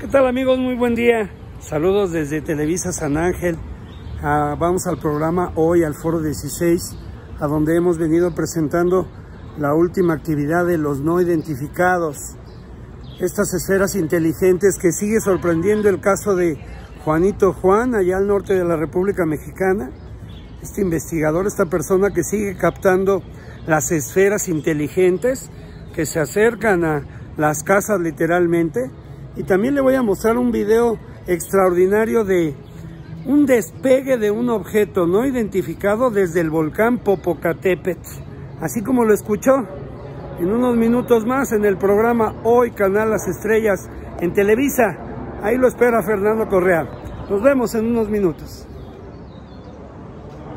¿Qué tal amigos? Muy buen día. Saludos desde Televisa San Ángel. Ah, vamos al programa hoy, al Foro 16, a donde hemos venido presentando la última actividad de los no identificados. Estas esferas inteligentes que sigue sorprendiendo el caso de Juanito Juan, allá al norte de la República Mexicana. Este investigador, esta persona que sigue captando las esferas inteligentes que se acercan a las casas literalmente. Y también le voy a mostrar un video extraordinario de un despegue de un objeto no identificado desde el volcán Popocatépetl. Así como lo escuchó, en unos minutos más en el programa Hoy Canal Las Estrellas en Televisa. Ahí lo espera Fernando Correa. Nos vemos en unos minutos.